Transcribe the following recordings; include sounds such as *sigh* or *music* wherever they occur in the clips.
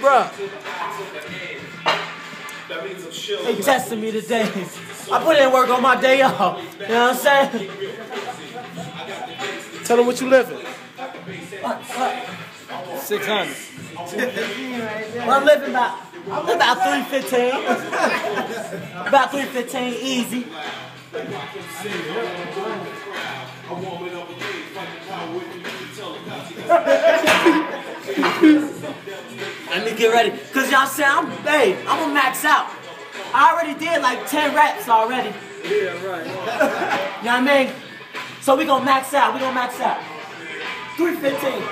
Bruh. They testing me today. I put in work on my day off. You know what I'm saying? Tell them what you living. What, what? 600. Well, I'm living about, I'm living about 315. about 315, easy. *laughs* Let me get ready. Cause y'all say I'm, hey, I'm gonna max out. I already did like 10 reps already. Yeah, right. *laughs* You know what I mean? So we gonna max out. We gonna max out. 315.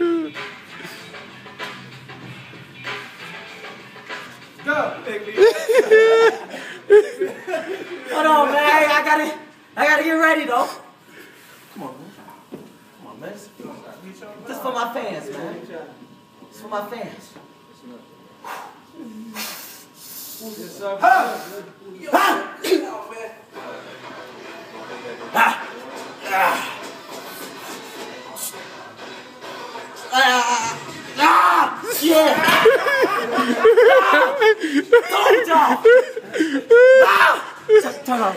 Woo! *laughs* *laughs* Hold on, man. I gotta, I gotta get ready though. Come on, man. Come on, man. This for my fans, man. This for my fans. Ha! 造假！*laughs* 啊，赵赵。